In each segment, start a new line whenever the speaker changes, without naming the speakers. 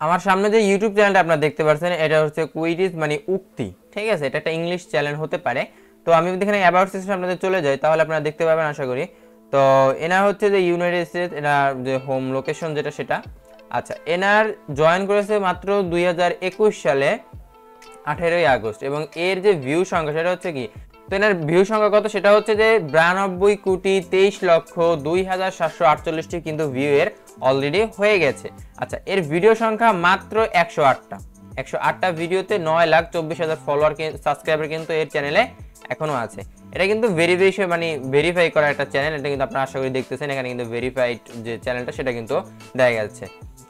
আমার সামনে যে ইউটিউব চ্যানেলটা আপনারা দেখতে পাচ্ছেন এটা হচ্ছে কুইটিস মানে উক্তি। ঠিক আছে? এটা একটা ইংলিশ চ্যানেল হতে পারে। তো আমি যদি এখানে অ্যাবাউট সেকশন আপনাদের চলে যাই, তাহলে আপনারা দেখতে পাবেন, আশা করি। তো এনার হচ্ছে যে ইউনাইটেড স্টেটস এনার যে হোম লোকেশন যেটা সেটা। আচ্ছা এনার জয়েন করেছে মাত্র দুই হাজার একুশ সালে, আঠেরোই আগস্ট। এবং এর যে ভিউ সংখ্যা, সেটা হচ্ছে কি? তো এনার ভিউ সংখ্যা কত? সেটা হচ্ছে যে বিরানব্বই কোটি তেইশ লক্ষ দুই হাজার সাতশো আটচল্লিশটি কিন্তু ভিউ এর অলরেডি হয়ে গেছে। আচ্ছা এর ভিডিও সংখ্যা মাত্র একশো আটটা। একশো আটটা ভিডিওতে নয় লাখ চব্বিশ হাজার ফলোয়ার সাবস্ক্রাইবার কিন্তু এর চ্যানেলে এখনও আছে। এটা কিন্তু ভেরিফিকেশন মানে ভেরিফাই করা একটা চ্যানেল এটা কিন্তু আপনারা আশা করি দেখতেছেন, এখানে কিন্তু ভেরিফাইড যে চ্যানেলটা সেটা কিন্তু দেখা যাচ্ছে।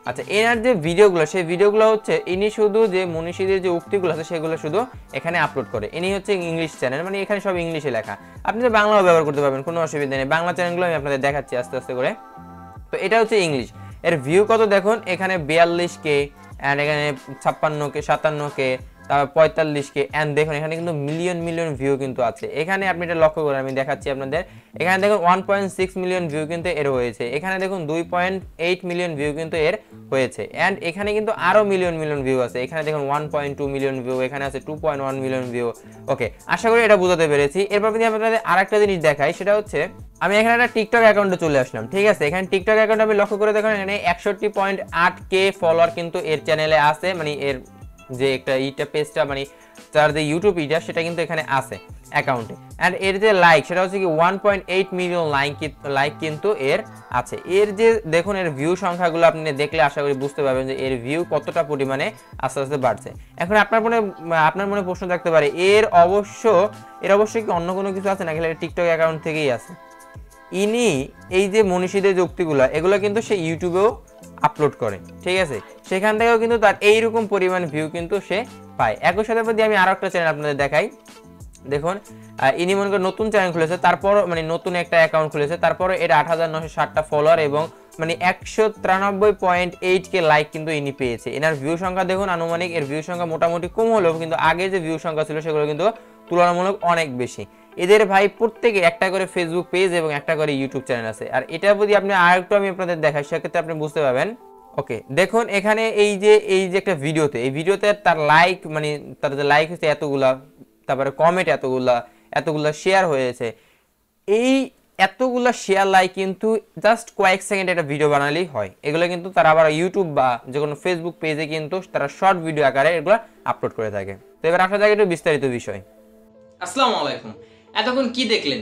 আচ্ছা এনার যে ভিডিওগুলো সেই ভিডিওগুলো হচ্ছে, ইনি শুধু যে মনীষীদের যে উক্তিগুলো আছে, সেগুলো শুধু এখানে আপলোড করে। ইনি হচ্ছে ইংলিশ চ্যানেল মানে এখানে সব ইংলিশে লেখা। আপনি তো বাংলাও ব্যবহার করতে পারবেন, কোনো অসুবিধা নেই। বাংলা চ্যানেলগুলো আমি আপনাদের দেখাচ্ছি আস্তে আস্তে করে। তো এটা হচ্ছে ইংলিশ। এর ভিউ কত দেখুন? এখানে বিয়াল্লিশ কে অ্যান্ড এখানে ছাপ্পান্ন কে সাতান্ন কে তারপর পঁয়তাল্লিশ কে অ্যান্ড দেখুন, এখানে কিন্তু মিলিয়ন মিলিয়ন ভিউ কিন্তু আছে। এখানে আপনি এটা লক্ষ্য করেন, আমি দেখাচ্ছি আপনাদের। এখানে দেখুন one point six million view কিন্তু এর হয়েছে। এখানে দেখুন, দুই পয়েন্ট এইট মিলিয়ন ভিউ কিন্তু এর হয়েছে। অ্যান্ড এখানে কিন্তু আরও মিলিয়ন মিলিয়ন ভিউ আছে। এখানে দেখুন one point two million view এখানে আছে two point one million view okay আশা করি এটা বোঝাতে পেরেছি। এরপর যদি আপনাদের আরেকটা জিনিস দেখাই, সেটা হচ্ছে আমি এখানে একটা টিকটক অ্যাকাউন্টে চলে আসলাম, ঠিক আছে? এখানে টিকটক অ্যাকাউন্ট আমি লক্ষ্য করে দেখুন, এখানে একষট্টি পয়েন্ট আট কে ফলোয়ার কিন্তু এর চ্যানেলে আছে মানে এর যে একটা ইটা পেজটা মানে তার যে ইউটিউব ইটা, সেটা কিন্তু এখানে আছে অ্যাকাউন্টে অ্যান্ড এর যে লাইক সেটা হচ্ছে কি one point eight million like like কিন্তু এর আছে। এর যে দেখুন, এর ভিউ সংখ্যাগুলো আপনি দেখলে আশা করি বুঝতে পারবেন যে এর ভিউ কতটা পরিমাণে আস্তে আস্তে বাড়ছে। এখন আপনার মনে আপনার মনে প্রশ্ন থাকতে পারে, এর অবশ্য, এর অবশ্যই কি অন্য কোনো কিছু আছে নাকি? এটা টিকটক অ্যাকাউন্ট থেকেই আছে? ইনি এই যে মনীষীদের যুক্তিগুলো, এগুলো কিন্তু সে ইউটিউবেও আপলোড করে, ঠিক আছে? সেখান থেকেও কিন্তু তার এইরকম পরিমাণ ভিউ কিন্তু সে পায়। একই সাথে যদি আমি আরও একটা চ্যানেল আপনাদের দেখাই, দেখুন ইনি মনে করেন নতুন চ্যানেল খুলেছে তারপর মানে নতুন একটা অ্যাকাউন্ট খুলেছে তারপরে এটা আট হাজার নশো ষাটটা ফলোয়ার এবং মানে একশো তিরানব্বই পয়েন্ট এইট কে লাইক কিন্তু ইনি পেয়েছে। এনার ভিউ সংখ্যা দেখুন, আনুমানিক এর ভিউ সংখ্যা মোটামুটি কম হলেও কিন্তু আগে যে ভিউ সংখ্যা ছিল, সেগুলো কিন্তু তুলনামূলক অনেক বেশি। এদের ভাই প্রত্যেকে একটা করে ফেসবুক পেজ এবং একটা করে ইউটিউব চ্যানেল আছে। আর এটা যদি আপনি আরেকটু আমি আপনাদের দেখাই, সেক্ষেত্রে আপনি বুঝতে পারবেন। ওকে দেখুন, এখানে এই যে এই যে একটা ভিডিওতে, এই ভিডিওতে তার লাইক মানে তার যে লাইক হচ্ছে এতগুলা, তারপরে কমেন্ট এতগুলা এতগুলা শেয়ার হয়েছে। এই এতগুলা শেয়ার লাইক কিন্তু জাস্ট কয়েক সেকেন্ড একটা ভিডিও বানালেই হয়। এগুলো কিন্তু তারা আবার ইউটিউব বা যে কোনো ফেসবুক পেজে কিন্তু তারা শর্ট ভিডিও আকারে এগুলো আপলোড করে থাকে। তো এবার আসা যাক একটু বিস্তারিত বিষয়।
আসসালামু আলাইকুম। এতক্ষণ কি দেখলেন?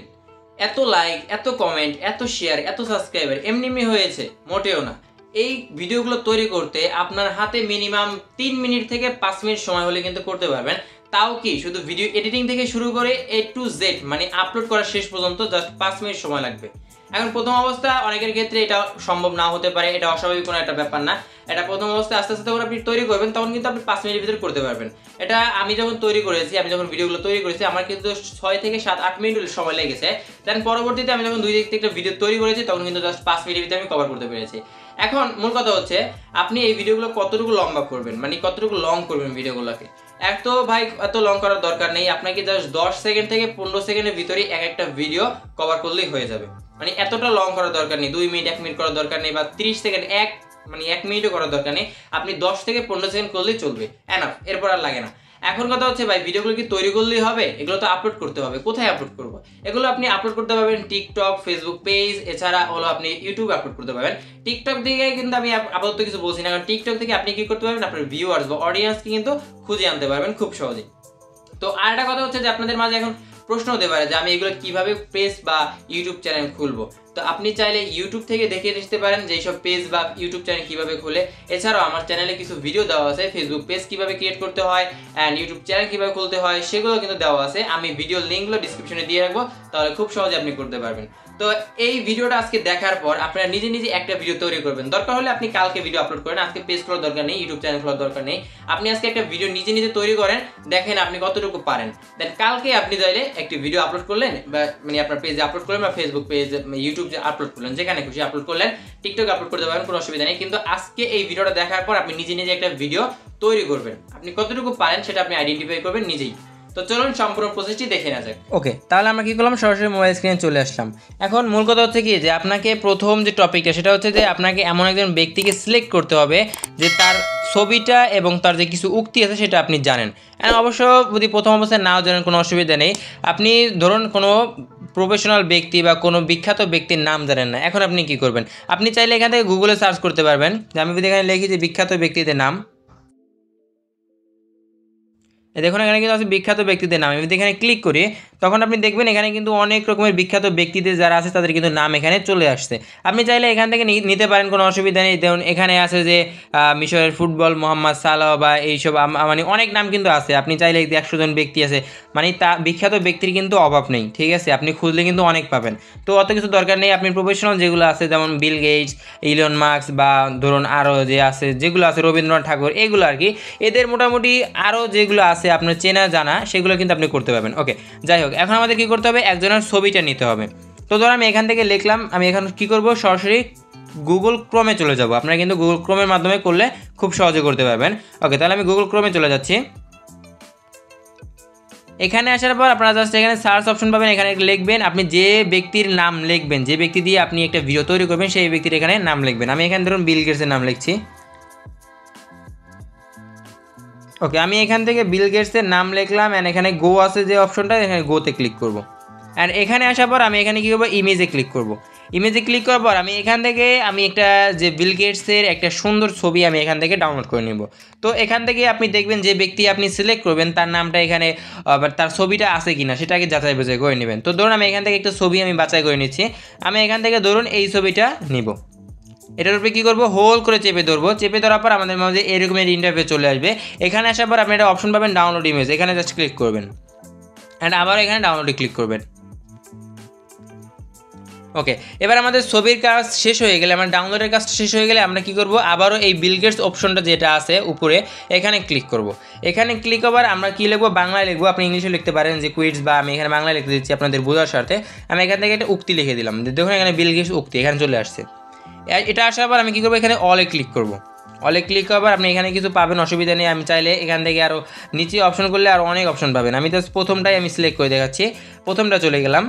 এত লাইক এত কমেন্ট এত শেয়ার এত সাবস্ক্রাইবার এমনি এমনি হয়েছে, মোটেও না। এই ভিডিওগুলো তৈরি করতে আপনার হাতে মিনিমাম তিন মিনিট থেকে পাঁচ মিনিট সময় হলে কিন্তু করতে পারবেন। তাও কি, শুধু ভিডিও এডিটিং থেকে শুরু করে এ টু জেড মানে আপলোড করা শেষ পর্যন্ত জাস্ট পাঁচ মিনিট সময় লাগবে। এখন প্রথম অবস্থা অনেকের ক্ষেত্রে এটা সম্ভব না হতে পারে, এটা অস্বাভাবিক কোনো একটা ব্যাপার না। এটা প্রথম অবস্থায় আস্তে আস্তে আপনি তৈরি করবেন, তখন কিন্তু আপনি পাঁচ মিনিটের ভিতরে করতে পারবেন। এটা আমি যখন তৈরি করেছি, আমি যখন ভিডিওগুলো তৈরি করেছি, আমার কিন্তু ছয় থেকে সাত, আট মিনিট সময় লেগেছে। দেন পরবর্তীতে আমি যখন দুই দিক থেকে একটা ভিডিও তৈরি করেছি, তখন কিন্তু জাস্ট পাঁচ মিনিটের ভিতরে আমি কভার করতে পেরেছি। এখন মূল কথা হচ্ছে, আপনি এই ভিডিওগুলো কতটুকু লম্বা করবেন? মানে কতটুকু লং করবেন ভিডিওগুলোকে এক তো ভাই, এত লং করার দরকার নেই। আপনাকে জাস্ট দশ সেকেন্ড থেকে পনেরো সেকেন্ডের ভিতরে এক একটা ভিডিও কভার করলেই হয়ে যাবে। মানে এতটা লং করার দরকার নেই। দুই মিনিট এক মিনিট করার দরকার নেই বা ত্রিশ সেকেন্ড এক মানে এক মিনিটও করার দরকার নেই। আপনি দশ থেকে পনেরো সেকেন্ড করলেই চলবে। এনাফ এরপর আর লাগে না। এখন কথা হচ্ছে ভাই ভিডিওগুলো কি তৈরি করলেই হবে? এগুলো তো আপলোড করতে হবে। কোথায় আপলোড করব? এগুলো আপনি আপলোড করতে পারবেন টিকটক ফেসবুক পেজ এছাড়া হলো আপনি ইউটিউব আপলোড করতে পারবেন। টিকটক থেকে কিন্তু আমি আপাতত কিছু বলছি না, কারণ টিকটক থেকে আপনি কি করতে পারবেন? আপনার ভিউয়ার্স বা অডিয়েন্সকে কিন্তু খুঁজে আনতে পারবেন খুব সহজেই তো আর একটা কথা হচ্ছে যে আপনাদের মাঝে এখন প্রশ্ন হতে পারে যে আমি এগুলো কীভাবে পেজ বা ইউটিউব চ্যানেল খুলবো? তো আপনি চাইলে ইউটিউব থেকে দেখে আসতে পারেন যে এইসব পেজ বা ইউটিউব চ্যানেল কীভাবে খুলে। এছাড়াও আমার চ্যানেলে কিছু ভিডিও দেওয়া আছে ফেসবুক পেজ কীভাবে ক্রিয়েট করতে হয় অ্যান্ড ইউটিউব চ্যানেল কীভাবে খুলতে হয়, সেগুলো কিন্তু দেওয়া আছে। আমি ভিডিও লিঙ্কগুলো ডিসক্রিপশনে দিয়ে রাখব, তাহলে খুব সহজে আপনি করতে পারবেন। তো এই ভিডিওটা আজকে দেখার পর আপনারা নিজে নিজে একটা ভিডিও তৈরি করবেন। দরকার হলে আপনি কালকে ভিডিও আপলোড করেন, আজকে পেজ খোলার দরকার নেই ইউটিউব চ্যানেল খোলার দরকার নেই। আপনি আজকে একটা ভিডিও নিজে নিজে তৈরি করেন, দেখেন আপনি কতটুকু পারেন। দেন কালকে আপনি চাইলে একটি ভিডিও আপলোড করলেন বা মানে আপনার পেজে আপলোড করলেন বা ফেসবুক পেজ ইউটিউব আপলোড করলেন, যেখানে খুশি আপলোড করলেন টিকটক আপলোড করতে পারেন কোনো অসুবিধা নেই। কিন্তু আজকে এই ভিডিওটা দেখার পর আপনি নিজে নিজে একটা ভিডিও তৈরি করবেন। আপনি কতটুকু পারেন সেটা আপনি আইডেন্টিফাই করবেন নিজেই। তো চলুন সম্পূর্ণ প্রসেসটি দেখে নেওয়া যাক। ওকে তাহলে আমরা কি করলাম? সরাসরি মোবাইল স্ক্রিনে চলে আসলাম। এখন মূল কথা হচ্ছে কি যে আপনাকে প্রথম যে টপিকটা সেটা হচ্ছে যে আপনাকে এমন একজন ব্যক্তিকে সিলেক্ট করতে হবে যে তার ছবিটা এবং তার যে কিছু উক্তি আছে সেটা আপনি জানেন। অবশ্য যদি প্রথম অবস্থায় নাও জানেন, কোনো অসুবিধা নেই। আপনি ধরুন কোনো প্রফেশনাল ব্যক্তি বা কোনো বিখ্যাত ব্যক্তির নাম জানেন না। এখন আপনি কি করবেন? আপনি চাইলে এখান থেকে গুগলে সার্চ করতে পারবেন। আমি যদি এখানে লিখি যে বিখ্যাত ব্যক্তিদের নাম দেখুন, এখানে কিন্তু আছে বিখ্যাত ব্যক্তিদের নাম। আমি যদি এখানে ক্লিক করি, তখন আপনি দেখবেন এখানে কিন্তু অনেক রকমের বিখ্যাত ব্যক্তিদের যারা আছে, তাদের কিন্তু নাম এখানে চলে আসছে। আপনি চাইলে এখান থেকে নিতে পারেন, কোনো অসুবিধা নেই। দেখুন, এখানে আছে যে মিশরের ফুটবল মোহাম্মদ সালাহ বা এইসব মানে অনেক নাম কিন্তু আছে। আপনি চাইলে একশো জন ব্যক্তি আছে মানে তা, বিখ্যাত ব্যক্তির কিন্তু অভাব নেই, ঠিক আছে? আপনি খুঁজলে কিন্তু অনেক পাবেন। তো অত কিছু দরকার নেই, আপনি প্রফেশনাল যেগুলো আছে, যেমন বিল গেটস ইলন মার্কস বা ধরুন আরও যে আছে, যেগুলো আছে, রবীন্দ্রনাথ ঠাকুর, এগুলো আর কি। এদের মোটামুটি আরও যেগুলো আছে আপনার চেনা জানা, সেগুলো কিন্তু আপনি করতে পারবেন। ওকে যাই হোক, এখন আমাদের কি করতে হবে? একজনের ছবিটা নিতে হবে। তো ধরো আমি এখান থেকে লিখলাম, আমি এখন কি করব? সরাসরি গুগল ক্রোমে চলে যাব। আপনারা কিন্তু গুগল ক্রোমের মাধ্যমে করলে খুব সহজে করতে পারবেন। ওকে তাহলে আমি গুগল ক্রোমে চলে যাচ্ছি। এখানে আসার পর আপনারা জাস্ট এখানে সার্চ অপশন পাবেন, এখানে লিখবেন, আপনি যে ব্যক্তির নাম লিখবেন, যে ব্যক্তি দিয়ে আপনি একটা ভিডিও তৈরি করবেন, সেই ব্যক্তির এখানে নাম লিখবেন। আমি এখানে ধরুন বিল গেটসের নাম লিখছি। ওকে আমি এখান থেকে বিল গেটসের নাম লিখলাম অ্যান্ড এখানে গো আছে যে অপশনটা এখানে গোতে ক্লিক করব। অ্যান্ড এখানে আসার পর আমি এখানে কী করব? ইমেজে ক্লিক করব। ইমেজে ক্লিক করার পর আমি এখান থেকে, আমি একটা যে বিল গেটসের একটা সুন্দর ছবি আমি এখান থেকে ডাউনলোড করে নেব। তো এখান থেকে আপনি দেখবেন যে ব্যক্তি আপনি সিলেক্ট করবেন, তার নামটা এখানে তার ছবিটা আছে কিনা সেটাকে যাচাই বাছাই করে নেবেন। তো ধরুন আমি এখান থেকে একটা ছবি আমি বাছাই করে নিচ্ছি। আমি এখান থেকে ধরুন এই ছবিটা নিব। এটার উপরে কী করব? হোল করে চেপে ধরবো। চেপে ধরার পর আমাদের মাঝে এরকমের ইন্টারফেস চলে আসবে। এখানে আসার পর আপনি একটা অপশন পাবেন ডাউনলোড ইমেজ এখানে জাস্ট ক্লিক করবেন। অ্যান্ড আবার এখানে ডাউনলোডে ক্লিক করবেন। ওকে এবার আমাদের ছবির কাজ শেষ হয়ে গেলে আমার ডাউনলোডের কাজ শেষ হয়ে গেলে আমরা কি করব? আবারও এই বিলগেটস অপশনটা যেটা আছে উপরে, এখানে ক্লিক করব। এখানে ক্লিক করার আমরা কি লিখব? বাংলায় লিখব। আপনি ইংলিশে লিখতে পারেন যে কুইটস বা আমি এখানে বাংলায় লিখতে দিচ্ছি আপনাদের বোঝার স্বার্থে। আমি এখান থেকে একটা উক্তি লিখে দিলাম। দেখুন এখানে বিলগেটস উক্তি এখানে চলে আসছে। এটা আসার পর আমি কী করব? এখানে অলে ক্লিক করব। অলে ক্লিক করার পর আপনি এখানে কিছু পাবেন, অসুবিধা নেই। আমি চাইলে এখান থেকে আরও নিচে অপশন করলে আরও অনেক অপশন পাবেন। আমি জাস্ট প্রথমটাই আমি সিলেক্ট করে দেখাচ্ছি। প্রথমটা চলে গেলাম।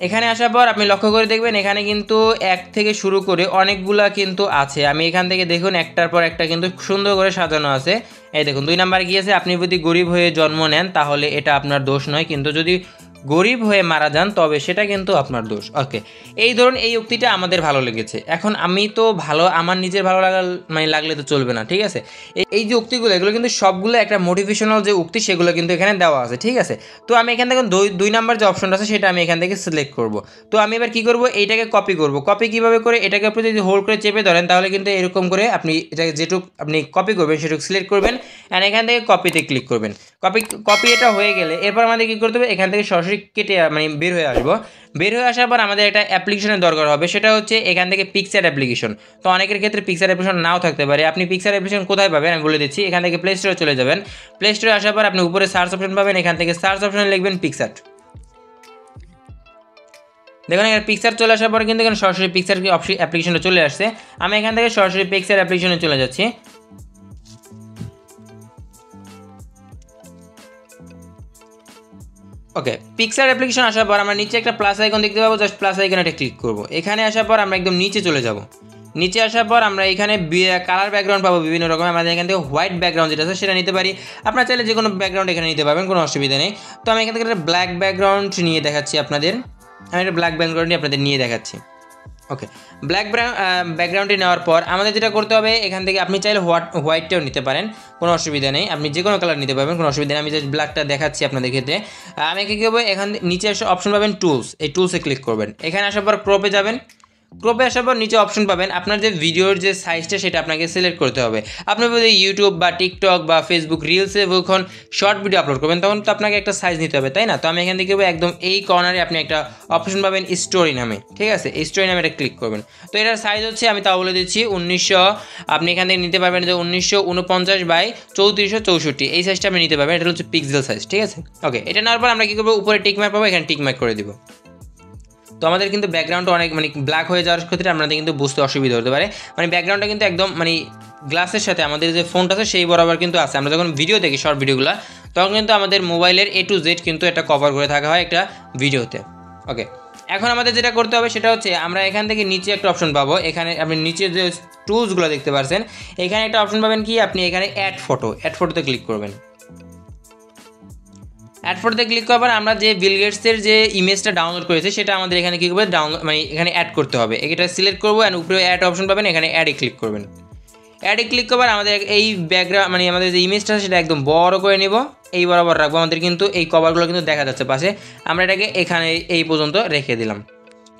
এখানে আসার পর আপনি লক্ষ্য করে দেখবেন, এখানে কিন্তু এক থেকে শুরু করে অনেকগুলা কিন্তু আছে। আমি এখান থেকে দেখুন, একটার পর একটা কিন্তু সুন্দর করে সাজানো আছে। এই দেখুন, দুই নাম্বার গিয়েছে আপনি যদি গরিব হয়ে জন্ম নেন, তাহলে এটা আপনার দোষ নয়। কিন্তু যদি গরিব হয়ে মারা যান, তবে সেটা কিন্তু আপনার দোষ। ওকে এই ধরুন এই উক্তিটা আমাদের ভালো লেগেছে। এখন আমি তো ভালো, আমার নিজের ভালো লাগা মানে লাগলে তো চলবে না, ঠিক আছে? এই- যে উক্তিগুলো, এগুলো কিন্তু সবগুলো একটা মোটিভেশনাল যে উক্তি, সেগুলো কিন্তু এখানে দেওয়া আছে, ঠিক আছে? তো আমি এখান থেকে দুই দুই নাম্বার যে অপশনটা আছে, সেটা আমি এখান থেকে সিলেক্ট করব। তো আমি এবার কি করব? এইটাকে কপি করব। কপি কীভাবে করে? এটাকে আপনি যদি হোল্ড করে চেপে ধরেন, তাহলে কিন্তু এরকম করে আপনি এটাকে যেটুক, আপনি কপি করবেন, সেটুকু সিলেক্ট করবেন অ্যান্ড এখান থেকে কপিতে ক্লিক করবেন। কপি কপি এটা হয়ে গেলে এরপর আমাদের কী করতে হবে? এখান থেকে সরাসরি কেটে মানে বের হয়ে আসব। বের হয়ে আসার পর আমাদের একটা অ্যাপ্লিকেশনের দরকার হবে। সেটা হচ্ছে এখান থেকে পিকচার অ্যাপ্লিকেশন তো অনেকের ক্ষেত্রে পিকচার অ্যাপ্লিকেশন নাও থাকতে পারে। আপনি পিকচার অ্যাপ্লিকেশন কোথায় পাবেন? আমি বলে দিচ্ছি, এখান থেকে প্লে স্টোরে চলে যাবেন। প্লে স্টোরে আসার পর আপনি উপরে সার্চ অপশন পাবেন। এখান থেকে সার্চ অপশনে লিখবেন পিকচার দেখুন, এখানে পিকচার চলে আসার পরে কিন্তু এখানে সরাসরি পিকচার অ্যাপ্লিকেশনটা চলে আসছে। আমি এখান থেকে সরাসরি পিকচার অ্যাপ্লিকেশনে চলে যাচ্ছি। ওকে পিক্সার অ্যাপ্লিকেশন আসার পর আমরা নিচে একটা প্লাস আইকন দেখতে পাবো জাস্ট প্লাস আইকনে একটা ক্লিক করব। এখানে আসার পর আমরা একদম নিচে চলে যাব। নিচে আসার পর আমরা এখানে কালার ব্যাকগ্রাউন্ড পাবো বিভিন্ন রকম আমাদের এখান থেকে হোয়াইট ব্যাকগ্রাউন্ড যেটা আছে, সেটা নিতে পারি। আপনার চাইলে যে কোনো ব্যাকগ্রাউন্ড এখানে নিতে পারবেন, কোনো অসুবিধা নেই। তো আমি এখান থেকে একটা ব্ল্যাক ব্যাকগ্রাউন্ড নিয়ে দেখাচ্ছি আপনাদের। আমি একটা ব্ল্যাক ব্যাকগ্রাউন্ড নিয়ে আপনাদের নিয়ে দেখাচ্ছি। ওকে ব্ল্যাক ব্যাকগ্রাউন্ডটি নেওয়ার পর আমাদের যেটা করতে হবে, এখান থেকে আপনি চাইলে হোয়াট হোয়াইটটাও নিতে পারেন, কোনো অসুবিধা নেই। আপনি যে কোনো কালার নিতে পারবেন, কোনো অসুবিধা নেই। আমি জাস্ট ব্ল্যাকটা দেখাচ্ছি আপনাদের ক্ষেত্রে। আমি কী করব? এখান নিচে এসে অপশন পাবেন টুলস এই টুলসে ক্লিক করবেন। এখানে আসার পর ক্রপে যাবেন। ক্রপে আসার পর নিচে অপশন পাবেন আপনার যে ভিডিওর যে সাইজটা সেটা আপনাকে সিলেক্ট করতে হবে। আপনি যদি ইউটিউব বা টিকটক বা ফেসবুক রিলসে যখন শর্ট ভিডিও আপলোড করবেন, তখন তো আপনাকে একটা সাইজ নিতে হবে, তাই না? তো আমি এখান থেকে একদম এই কর্নারে আপনি একটা অপশন পাবেন স্টোরি নামে, ঠিক আছে? স্টোরি নামে এটা ক্লিক করবেন। তো এটার সাইজ হচ্ছে, আমি তাও বলে দিচ্ছি, উনিশশো, আপনি এখান থেকে নিতে পারবেন যে উনিশশো উনপঞ্চাশ বাই চৌত্রিশশো চৌষট্টি। এই সাইজটা আপনি নিতে পারবেন, এটা হচ্ছে পিক্সেল সাইজ ঠিক আছে? ওকে এটা নেওয়ার পর আমরা কী করব? উপরে টিক মার্ক পাবো, এখানে টিক মার্ক করে দিব। তো আমাদের কিন্তু ব্যাকগ্রাউন্ডটা অনেক মানে ব্ল্যাক হয়ে যাওয়ার ক্ষেত্রে আপনাদের কিন্তু বুঝতে অসুবিধা হতে পারে। মানে ব্যাকগ্রাউন্ডটা কিন্তু একদম মানে গ্লাসের সাথে আমাদের যে ফোনটা আছে, সেই বরাবর কিন্তু আছে। আমরা যখন ভিডিও দেখি শর্ট ভিডিওগুলো তখন কিন্তু আমাদের মোবাইলের এ টু জেড কিন্তু এটা কভার করে থাকা হয় একটা ভিডিওতে ওকে এখন আমাদের যেটা করতে হবে, সেটা হচ্ছে আমরা এখান থেকে নিচে একটা অপশন পাবো। এখানে আপনি নিচে যে টুলসগুলো দেখতে পাচ্ছেন এখানে একটা অপশন পাবেন কি? আপনি এখানে অ্যাড ফটো অ্যাড ফটোতে ক্লিক করবেন। অ্যাড ক্লিক করার পর আমরা যে বিল গেটসের যে ইমেজটা ডাউনলোড করেছে, সেটা আমাদের এখানে কী করবে? ডাউনলোড মানে এখানে অ্যাড করতে হবে। এটা সিলেক্ট করব অ্যান্ড উপরে অ্যাড অপশন পাবেন, এখানে অ্যাডে ক্লিক করবেন। অ্যাডে ক্লিক করবার আমাদের এই ব্যাকগ্রাউন্ড মানে আমাদের যে ইমেজটা সেটা একদম বড় করে নেব। এই বরাবর রাখব। আমাদের কিন্তু এই কভারগুলো কিন্তু দেখা যাচ্ছে পাশে। আমরা এটাকে এখানে এই পর্যন্ত রেখে দিলাম।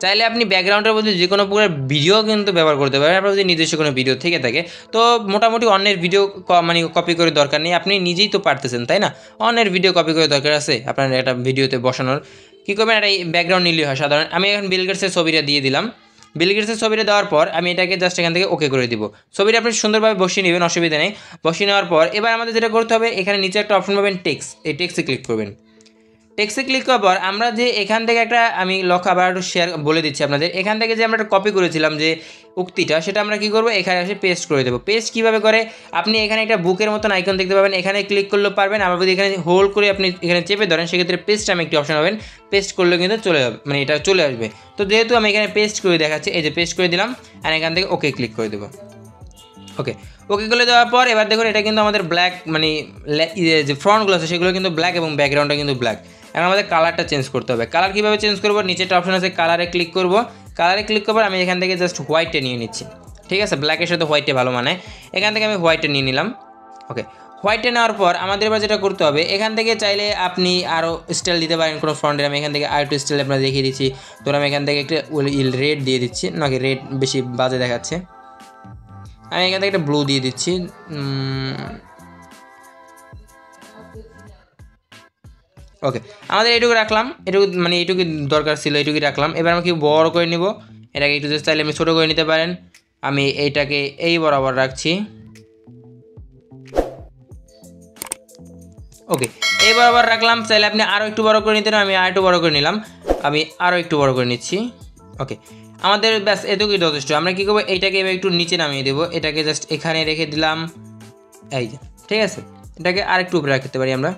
চাইলে আপনি ব্যাকগ্রাউন্ডের মধ্যে যে কোনো প্রকার ভিডিও কিন্তু ব্যবহার করতে পারেন, আপনার যদি নিজস্ব কোনো ভিডিও থেকে থাকে। তো মোটামুটি অন্যের ভিডিও মানে কপি করে দরকার নেই, আপনি নিজেই তো পারতেছেন, তাই না? অন্যের ভিডিও কপি করে দরকার আছে আপনার একটা ভিডিওতে বসানোর। কী করবেন, একটা ব্যাকগ্রাউন্ড নিলেই হয় সাধারণ। আমি এখন বিলগেটসের ছবিটা দিয়ে দিলাম। বিলগেটসের ছবিটা দেওয়ার পর আমি এটাকে জাস্ট এখান থেকে ওকে করে দিব। ছবিটা আপনি সুন্দরভাবে বসিয়ে নেবেন, অসুবিধা নেই। বসিয়ে নেওয়ার পর এবার আমাদের যেটা করতে হবে, এখানে নিচে একটা অপশন পাবেন টেক্স এই টেক্সে ক্লিক করবেন। টেক্সে ক্লিক করার পর আমরা যে এখান থেকে একটা আমি লক্ষ্য আবার একটু শেয়ার বলে দিচ্ছি আপনাদের। এখান থেকে যে আমরা একটা কপি করেছিলাম যে উক্তিটা, সেটা আমরা কি করব? এখানে এসে পেস্ট করে দেবো। পেস্ট কীভাবে করে? আপনি এখানে একটা বুকের মতন আইকন দেখতে পাবেন। এখানে ক্লিক করলেও পারবেন। আবার যদি এখানে হোল্ড করে আপনি এখানে চেপে ধরেন, সেক্ষেত্রে পেস্ট আমি একটি অপশন পাবেন। পেস্ট করলেও কিন্তু চলে যাবে মানে এটা চলে আসবে। তো যেহেতু আমি এখানে পেস্ট করে দেখাচ্ছি, এই যে পেস্ট করে দিলাম আর এখান থেকে ওকে ক্লিক করে দেবো। ওকে ওকে করে দেওয়ার পর এবার দেখুন, এটা কিন্তু আমাদের ব্ল্যাক মানে যে ফ্রন্টগুলো আছে, সেগুলো কিন্তু ব্ল্যাক এবং ব্যাকগ্রাউন্ডটা কিন্তু ব্ল্যাক এখন আমাদের কালারটা চেঞ্জ করতে হবে। কালার কীভাবে চেঞ্জ করব? নিচে একটা অপশন আছে কালারে ক্লিক করব। কালারে ক্লিক করবার আমি এখান থেকে জাস্ট হোয়াইটে নিয়ে নিচ্ছি। ঠিক আছে? ব্ল্যাকের সাথে হোয়াইটে ভালো মানে। এখান থেকে আমি হোয়াইটে নিয়ে নিলাম। ওকে হোয়াইটে নেওয়ার পর আমাদের এবার যেটা করতে হবে, এখান থেকে চাইলে আপনি আরও স্টাইল দিতে পারেন। কোনো ফ্রন্টের আমি এখান থেকে আর একটু স্টাইল আপনার দেখিয়ে দিচ্ছি। ধরুন আমি এখান থেকে একটা রেড দিয়ে দিচ্ছি। নাকি রেড বেশি বাজে দেখাচ্ছে। আমি এখান থেকে একটা ব্লু দিয়ে দিচ্ছি। ওকে আমাদের এইটুকু রাখলাম। এটুকু মানে এইটুকু দরকার ছিল এইটুকু রাখলাম। এবার আমি কি বড় করে নিব? এটাকে একটু চাইলে আমি ছোটো করে নিতে পারেন। আমি এইটাকে এই বরাবর রাখছি। ওকে এই বরাবর রাখলাম। চাইলে আপনি আরও একটু বড় করে নিতেন আমি আর একটু বড় করে নিলাম। আমি আরও একটু বড় করে নিচ্ছি। ওকে আমাদের ব্যাস এটুকুই যথেষ্ট। আমরা কী করব? এইটাকে এবার একটু নিচে নামিয়ে দেবো। এটাকে জাস্ট এখানে রেখে দিলাম। এই ঠিক আছে? এটাকে আরেকটু উপরে রাখতে পারি আমরা।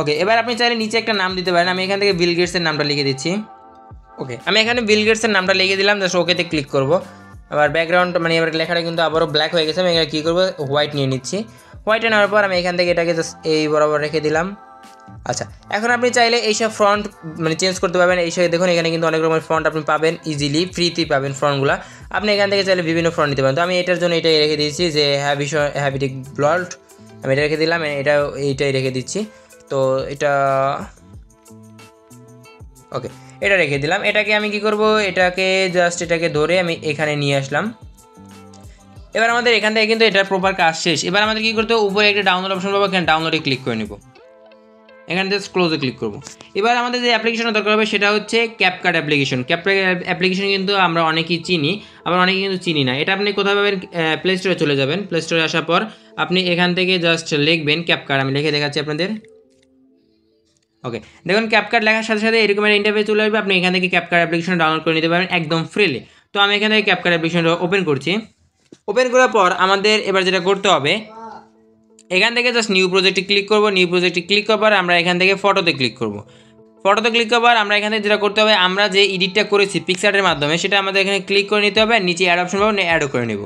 ওকে এবার আপনি চাইলে নিচে একটা নাম দিতে পারেন। আমি এখান থেকে বিল গেটসের নামটা লিখে দিচ্ছি। ওকে আমি এখানে বিল গেটসের নামটা লিখে দিলাম জাস্ট ওকেতে ক্লিক করব। আবার ব্যাকগ্রাউন্ড মানে এবার লেখাটা কিন্তু আবারও ব্ল্যাক হয়ে গেছে, আমি এখানে কী করব? হোয়াইট নিয়ে নিচ্ছি। হোয়াইটে নেওয়ার পর আমি এখান থেকে এটাকে জাস্ট এই বরাবর রেখে দিলাম। আচ্ছা এখন আপনি চাইলে এইসব ফ্রন্ট মানে চেঞ্জ করতে পারবেন। এইসব, দেখুন, এখানে কিন্তু অনেক রকমের ফ্রন্ট আপনি পাবেন ইজিলি ফ্রিতেই পাবেন ফ্রন্টগুলো আপনি এখান থেকে চাইলে বিভিন্ন ফ্রন্ট নিতে পারেন। তো আমি এটার জন্য এটাই রেখে দিয়েছি যে হ্যাভি হ্যাভিটিক ব্লড আমি এটা রেখে দিলাম এটা এইটাই রেখে দিচ্ছি। তো এটা ওকে এটা রেখে দিলাম। এটাকে আমি কি করব? এটাকে জাস্ট এটাকে ধরে আমি এখানে নিয়ে আসলাম। এবার আমাদের এখান থেকে কিন্তু এটার প্রপার কাজ শেষ। এবার আমাদের কী করতে হবে? উপরে একটা ডাউনলোড অপশন পাবো, এখানে ডাউনলোডে ক্লিক করে নেব। এখানে জাস্ট ক্লোজে ক্লিক করব। এবার আমাদের যে অ্যাপ্লিকেশনের দরকার হবে, সেটা হচ্ছে ক্যাপকার্ড অ্যাপ্লিকেশন ক্যাপকার্ড অ্যাপ্লিকেশন কিন্তু আমরা অনেকেই চিনি, আবার অনেকে কিন্তু চিনি না। এটা আপনি কোথাও পাবেন? প্লে স্টোরে চলে যাবেন। প্লে স্টোরে আসার পর আপনি এখান থেকে জাস্ট লিখবেন ক্যাপকার্ড আমি লিখে দেখাচ্ছি আপনাদের। ওকে দেখুন ক্যাপকার্ড লেখার সাথে সাথে এরকম একটা ইন্টারভিউ চলে আসবে। আপনি এখান থেকে ক্যাপকার্ড অ্যাপ্লিকেশন ডাউনলোড করে নিতে পারবেন একদম ফ্রিলি তো আমি এখান থেকে ক্যাপকার্ড অ্যাপ্লিকেশনটা ওপেন করছি। ওপেন করার পর আমাদের এবার যেটা করতে হবে, এখান থেকে জাস্ট নিউ প্রজেক্টে ক্লিক করব। নিউ প্রজেক্টে ক্লিক করার পর আমরা এখান থেকে ফটোতে ক্লিক করব। ফটোতে ক্লিক করার আমরা এখান থেকে যেটা করতে হবে, আমরা যে এডিটটা করেছি পিকচারের মাধ্যমে, সেটা আমাদের এখানে ক্লিক করে নিতে হবে। নিচে অ্যাড অপশন পাবো অ্যাডও করে নেব।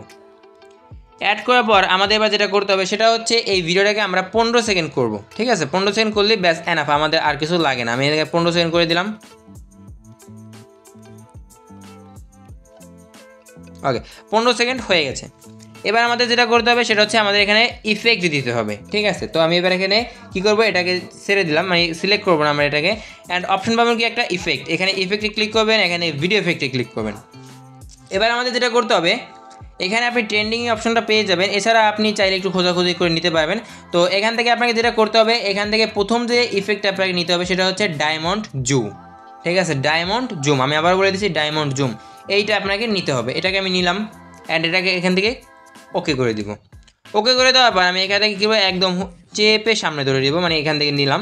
অ্যাড করার পর আমাদের এবার যেটা করতে হবে সেটা হচ্ছে এই ভিডিওটাকে আমরা পনেরো সেকেন্ড করব। ঠিক আছে? পনেরো সেকেন্ড করলে ব্যাস এনাফ আমাদের আর কিছু লাগে না। আমি এটাকে পনেরো সেকেন্ড করে দিলাম। ওকে পনেরো সেকেন্ড হয়ে গেছে। এবার আমাদের যেটা করতে হবে সেটা হচ্ছে আমাদের এখানে ইফেক্ট দিতে হবে। ঠিক আছে? তো আমি এবার এখানে কী করব? এটাকে ছেড়ে দিলাম। মানে সিলেক্ট করব না আমরা এটাকে। অ্যান্ড অপশন পাবেন কি? একটা ইফেক্ট এখানে ইফেক্টে ক্লিক করবেন, এখানে ভিডিও ইফেক্টে ক্লিক করবেন। এবার আমাদের যেটা করতে হবে এখানে আপনি ট্রেন্ডিং অপশনটা পেয়ে যাবেন। এছাড়া আপনি চাইলে একটু খোঁজাখুঁজি করে নিতে পারবেন। তো এখান থেকে আপনাকে যেটা করতে হবে, এখান থেকে প্রথম যে ইফেক্ট আপনাকে নিতে হবে, সেটা হচ্ছে ডায়মন্ড জুম ঠিক আছে? ডায়মন্ড জুম আমি আবার বলে দিচ্ছি ডায়মন্ড জুম এইটা আপনাকে নিতে হবে। এটাকে আমি নিলাম অ্যান্ড এটাকে এখান থেকে ওকে করে দিব। ওকে করে দেওয়ার পর আমি এখান থেকে কী একদম চেপে সামনে ধরে দিব মানে এখান থেকে নিলাম।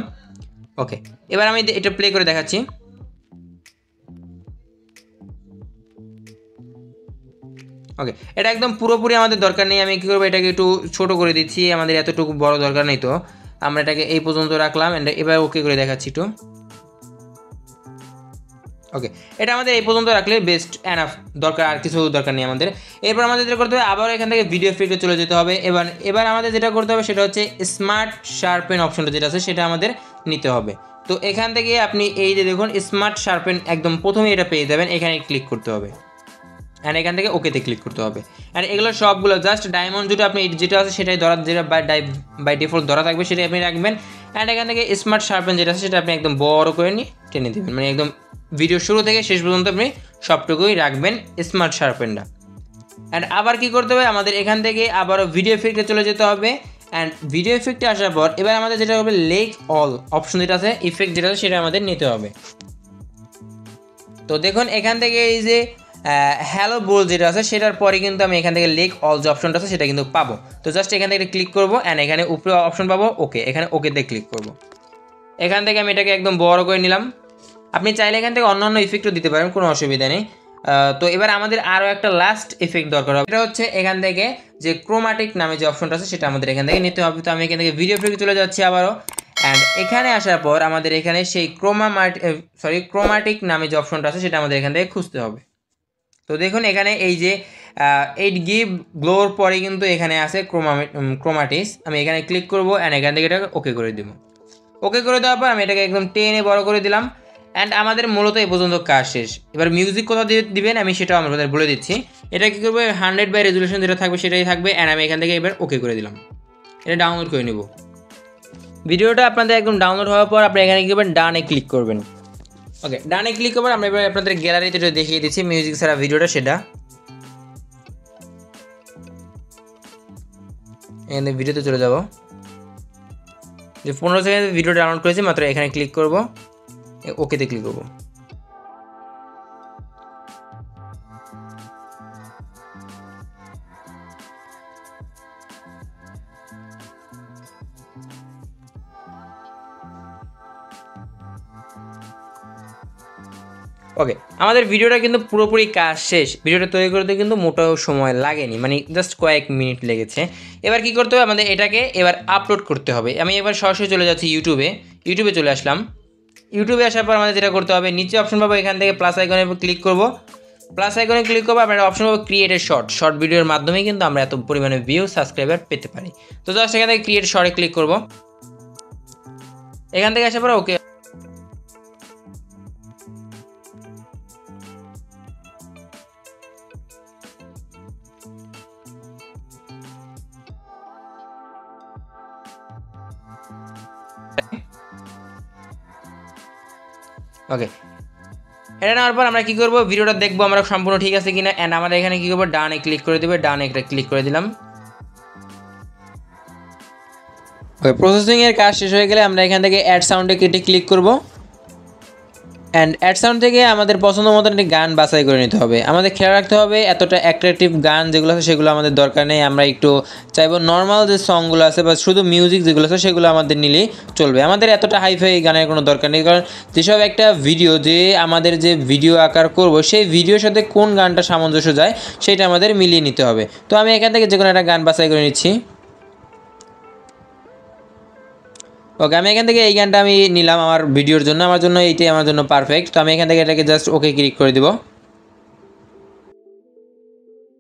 ওকে এবার আমি এটা প্লে করে দেখাচ্ছি। ওকে এটা একদম পুরোপুরি আমাদের দরকার নেই। আমি কী করব? এটাকে একটু ছোটো করে দিচ্ছি। আমাদের এতটুকু বড় দরকার নেই তো। আমরা এটাকে এই পর্যন্ত রাখলাম। এবার ওকে করে দেখাচ্ছি একটু। ওকে এটা আমাদের এই পর্যন্ত রাখলে বেস্ট অ্যানাফ দরকার, আর কিছু দরকার নেই আমাদের। এরপর আমাদের যেটা করতে হবে, আবার এখান থেকে ভিডিও ফিল্ডে চলে যেতে হবে। এবার এবার আমাদের যেটা করতে হবে, সেটা হচ্ছে স্মার্ট শার্পেন অপশনটা যেটা আছে, সেটা আমাদের নিতে হবে। তো এখান থেকে আপনি এই যে দেখুন স্মার্ট শার্পেন একদম প্রথমে এটা পেয়ে যাবেন। এখানে ক্লিক করতে হবে। অ্যান্ড এখান থেকে ওকেতে ক্লিক করতে হবে। অ্যান্ড এগুলো সবগুলো জাস্ট ডায়মন্ড যেটা আপনি যেটা আছে সেটাই ধরা যেটা বাই ডাই বাই ডিফল্ট ধরা থাকবে সেটাই আপনি রাখবেন। অ্যান্ড এখান থেকে স্মার্ট শার্পেন যেটা আছে সেটা আপনি একদম বড় করে নিয়ে টেনে দেবেন। মানে একদম ভিডিও শুরু থেকে শেষ পর্যন্ত আপনি সবটুকুই রাখবেন স্মার্ট শার্পেনটা অ্যান্ড আবার কি করতে হবে? আমাদের এখান থেকে আবারও ভিডিও এফেক্টে চলে যেতে হবে। অ্যান্ড ভিডিও এফেক্টে আসার পর এবার আমাদের যেটা হবে লেক অল অপশন যেটা আছে ইফেক্ট যেটা আছে সেটা আমাদের নিতে হবে। তো দেখুন এখান থেকে এই যে হ্যালো বোল যেটা আছে, সেটার পরে কিন্তু আমি এখান থেকে লেক অল যে অপশনটা আছে, সেটা কিন্তু পাবো। তো জাস্ট এখান থেকে ক্লিক করব অ্যান্ড এখানে উপরে অপশন পাবো ওকে এখানে ওকেতে ক্লিক করব। এখান থেকে আমি এটাকে একদম বড় করে নিলাম। আপনি চাইলে এখান থেকে অন্য অন্য ইফেক্টও দিতে পারেন, কোনো অসুবিধা নেই। তো এবার আমাদের আরও একটা লাস্ট ইফেক্ট দরকার হবে। এটা হচ্ছে এখান থেকে যে ক্রোমাটিক নামে যে অপশনটা আছে, সেটা আমাদের এখান থেকে নিতে হবে। তো আমি এখান থেকে ভিডিও ফ্রিকে চলে যাচ্ছি আবারও। অ্যান্ড এখানে আসার পর আমাদের এখানে সেই ক্রোমামাট সরি ক্রোমাটিক নামে যে অপশনটা আছে, সেটা আমাদের এখান থেকে খুঁজতে হবে। তো দেখুন এখানে এই যে এইট গিভ গ্লোর পরে কিন্তু এখানে আছে ক্রোমা ক্রোমাটিস আমি এখানে ক্লিক করব অ্যান্ড এখান থেকে এটাকে ওকে করে দেবো। ওকে করে দেওয়ার পর আমি এটাকে একদম টেনে বড় করে দিলাম। অ্যান্ড আমাদের মূলত এই পর্যন্ত কাজ শেষ। এবার মিউজিক কোথা দিয়ে দিবেন আমি সেটাও আমাদের বলে দিচ্ছি। এটা কী করব? হান্ড্রেড বাই রেজুলেশন যেটা থাকবে সেটাই থাকবে অ্যান্ড আমি এখান থেকে এবার ওকে করে দিলাম। এটা ডাউনলোড করে নেব। ভিডিওটা আপনাদের একদম ডাউনলোড হওয়ার পর আপনি এখানে কী করবেন? ডানে ক্লিক করবেন। ওকে ডানে ক্লিক করবেন আমরা এবার আপনাদের গ্যালারিতে দেখিয়ে দিচ্ছি মিউজিক ছাড়া ভিডিওটা সেটা। এখানে ভিডিওতে চলে যাব। যে পনেরো সেকেন্ড ভিডিও ডাউনলোড করেছি, মাত্র এখানে ক্লিক করব। ওকেতে ক্লিক করব। ওকে আমাদের ভিডিওটা কিন্তু পুরোপুরি কাজ শেষ। ভিডিওটা তৈরি করতে কিন্তু মোটেও সময় লাগেনি মানে জাস্ট কয়েক মিনিট লেগেছে। এবার কি করতে হবে? আমাদের এটাকে এবার আপলোড করতে হবে। আমি এবার সরাসরি চলে যাচ্ছি ইউটিউবে ইউটিউবে চলে আসলাম। ইউটিউবে আসার পর আমাদের যেটা করতে হবে, নিচে অপশন পাবো, এখান থেকে প্লাস আইকনে ক্লিক করব। প্লাস আইকনে ক্লিক করব আমরা অপশন পাবো ক্রিয়েটেড শর্ট শর্ট ভিডিওর মাধ্যমে কিন্তু আমরা এত পরিমাণে ভিউ সাবস্ক্রাইবার পেতে পারি। তো জাস্ট এখান থেকে ক্রিয়েট শর্টে ক্লিক করব। এখান থেকে আসার পর ওকে ওকে এটা নেওয়ার পর আমরা কী করব? ভিডিওটা দেখব আমরা সম্পূর্ণ ঠিক আছে কিনা। অ্যান্ড আমাদের এখানে কী করব? ডানে ক্লিক করে দেবে। ডানে একটা ক্লিক করে দিলাম। ওকে প্রসেসিংয়ের কাজ শেষ হয়ে গেলে আমরা এখান থেকে অ্যাড সাউন্ডে কেটে ক্লিক করব। অ্যান্ড অ্যাড সাউন্ড থেকে আমাদের পছন্দ মতো একটি গান বাছাই করে নিতে হবে। আমাদের খেয়াল রাখতে হবে, এতটা অ্যাট্রাকটিভ গান যেগুলো আছে সেগুলো আমাদের দরকার নেই। আমরা একটু চাইব নর্মাল যে সংগুলো আছে বা শুধু মিউজিক যেগুলো আছে সেগুলো আমাদের নিলেই চলবে। আমাদের এতটা হাইফাই গানের কোনো দরকার নেই, কারণ যেসব একটা ভিডিও যে আমাদের যে ভিডিও আকার করব, সেই ভিডিওর সাথে কোন গানটা সামঞ্জস্য যায়, সেটা আমাদের মিলিয়ে নিতে হবে। তো আমি এখান থেকে যে কোনো একটা গান বাছাই করে নিচ্ছি। ওকে আমি এখান থেকে এই গানটা আমি নিলাম আমার ভিডিওর জন্য, আমার জন্য এইটাই আমার জন্য পারফেক্ট তো আমি এখান থেকে এটাকে জাস্ট ওকে ক্লিক করে দিব।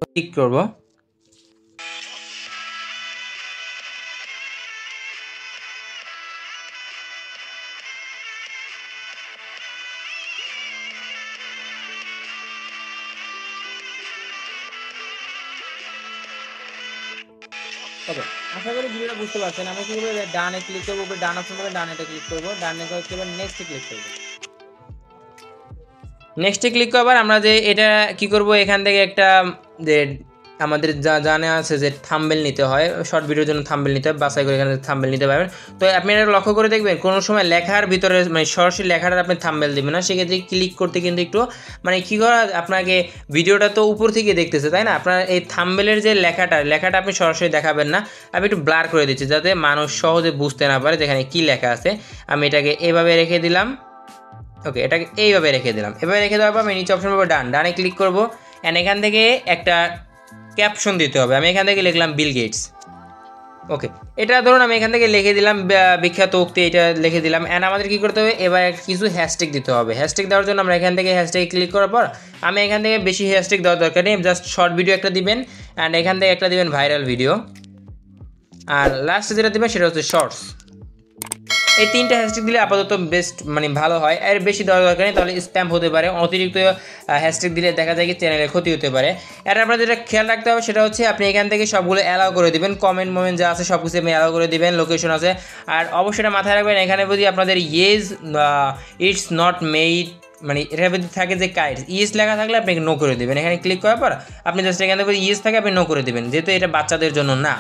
ক্লিক করব। কি করব ডানে ক্লিক করব, উপরে ডান অপশন করে ডানেটা ক্লিক করব। ডানে ক্লিক করব নেক্সটে ক্লিক করব। নেক্সটে ক্লিক করবার আমরা যে এটা কি করব? এখান থেকে একটা যে আমাদের যা জানা আছে যে থাম্বেল নিতে হয় শর্ট ভিডিওর জন্য থাম্বেল নিতে হয়, বাছাই করে এখানে থাম্বেল নিতে পারবেন। তো আপনি এটা লক্ষ্য করে দেখবেন, কোনো সময় লেখার ভিতরে মানে সরাসরি লেখাটা আপনি থাম্বেল দেবেন না, সেক্ষেত্রে ক্লিক করতে কিন্তু একটু মানে কী করা, আপনাকে ভিডিওটা তো উপর থেকে দেখতেছে, তাই না? আপনার এই থাম্বেলের যে লেখাটা লেখাটা আপনি সরাসরি দেখাবেন না, আমি একটু ব্লার করে দিচ্ছি, যাতে মানুষ সহজে বুঝতে না পারে যেখানে কী লেখা আছে। আমি এটাকে এভাবে রেখে দিলাম। ওকে এটাকে এইভাবে রেখে দিলাম। এভাবে রেখে দেওয়ার পর আমি নিচে অপশন পাবো ডান ডানে ক্লিক করব। অ্যান্ড এখান থেকে একটা ক্যাপশন দিতে হবে। আমি এখান থেকে লিখলাম বিল গেটস ওকে এটা ধরুন আমি এখান থেকে লিখে দিলাম বিখ্যাত উক্তি, এটা লিখে দিলাম। অ্যান্ড আমাদের কি করতে হবে? এবার কিছু হ্যাশট্যাগ দিতে হবে। হ্যাশট্যাগ দেওয়ার জন্য আমরা এখান থেকে হ্যাশট্যাগ ক্লিক করার পর আমি এখান থেকে বেশি হ্যাশট্যাগ দেওয়ার দরকার নেই। জাস্ট শর্ট ভিডিও একটা দিবেন। অ্যান্ড এখান থেকে একটা দিবেন ভাইরাল ভিডিও আর লাস্টে যেটা দিবেন সেটা হচ্ছে শর্টস এই তিনটা হ্যাশট্যাগ দিলে আপাতত বেস্ট মানে ভালো হয়। এর বেশি দেওয়ার দরকার নেই, তাহলে স্প্যাম হতে পারে। অতিরিক্ত হ্যাশট্যাগ দিলে দেখা যায় কি চ্যানেলের ক্ষতি হতে পারে। এটা আপনার যেটা খেয়াল রাখতে হবে সেটা হচ্ছে আপনি এখান থেকে সবগুলো অ্যালাউ করে দিবেন। কমেন্ট মোমেন্ট যা আছে সব কিছু আপনি অ্যালাউ করে দিবেন লোকেশন আছে। আর অবশ্যই মাথায় রাখবেন, এখানে যদি আপনাদের ইয়েজ ইটস নট মেড মানে এটা যদি থাকে যে কাইট ইয়েস লেখা থাকলে আপনি নো করে দেবেন। এখানে ক্লিক করার পর আপনি জাস্ট এখান থেকে ইয়েস থাকে আপনি নো করে দেবেন। যেহেতু এটা বাচ্চাদের জন্য না।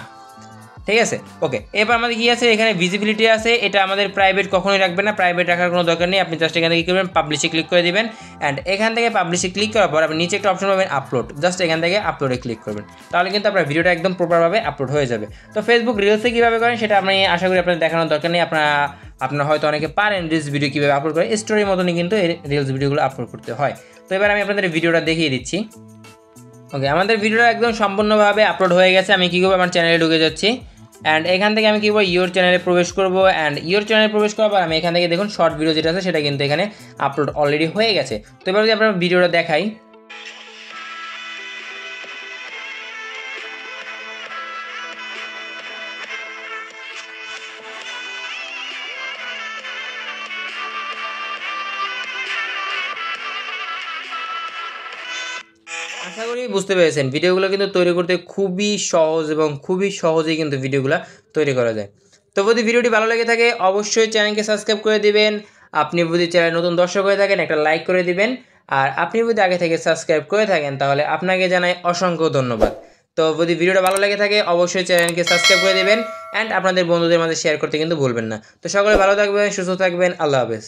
ঠিক আছে? ওকে এবার আমাদের কি আছে? এখানে ভিজিবিলিটি আছে। এটা আমাদের প্রাইভেট কখনোই রাখবেন না। প্রাইভেট রাখার কোনো দরকার নেই। আপনি জাস্ট এখান থেকে কী করবেন? পাবলিশে ক্লিক করে দিবেন। অ্যান্ড এখান থেকে পাবলিশে ক্লিক করার পর আপনি নিচে একটা অপশন পাবেন আপলোড জাস্ট এখান থেকে আপলোডে ক্লিক করবেন। তাহলে কিন্তু আপনার ভিডিওটা একদম প্রপারভাবে আপলোড হয়ে যাবে। তো ফেসবুক রিলসে কীভাবে করেন? সেটা আমি আশা করি আপনার দেখানোর দরকার নেই। আপনারা আপনারা হয়তো অনেকে পারেন রিলস ভিডিও কীভাবে আপলোড করে স্টোরির মতনই কিন্তু এই রিলস ভিডিওগুলো আপলোড করতে হয়। তো এবার আমি আপনাদের ভিডিওটা দেখিয়ে দিচ্ছি। ওকে আমাদের ভিডিওটা একদম সম্পূর্ণভাবে আপলোড হয়ে গেছে। আমি কী করব? আমার চ্যানেলে ঢুকে যাচ্ছি। অ্যান্ড এখান থেকে আমি কি বলব? ইয়োর চ্যানেলে প্রবেশ করব। অ্যান্ড ইয়োর চ্যানেলে প্রবেশ পর আমি এখান থেকে দেখুন শর্ট ভিডিও যেটা আছে, সেটা কিন্তু এখানে আপলোড অলরেডি হয়ে গেছে। তো এবার যদি আপনার ভিডিওটা দেখাই আশা করি বুঝতে পেরেছেন। ভিডিওগুলো কিন্তু তৈরি করতে খুবই সহজ এবং খুবই সহজেই কিন্তু ভিডিওগুলো তৈরি করা যায়। তো যদি ভিডিওটি ভালো লেগে থাকে, অবশ্যই চ্যানেলকে সাবস্ক্রাইব করে দিবেন। আপনি যদি চ্যানেল নতুন দর্শক হয়ে থাকেন, একটা লাইক করে দিবেন। আর আপনি যদি আগে থেকে সাবস্ক্রাইব করে থাকেন, তাহলে আপনাকে জানাই অসংখ্য ধন্যবাদ। তো যদি ভিডিওটা ভালো লেগে থাকে, অবশ্যই চ্যানেলকে সাবস্ক্রাইব করে দিবেন। অ্যান্ড আপনাদের বন্ধুদের মাঝে শেয়ার করতে কিন্তু ভুলবেন না। তো সকলে ভালো থাকবেন, সুস্থ থাকবেন। আল্লাহ হাফেজ।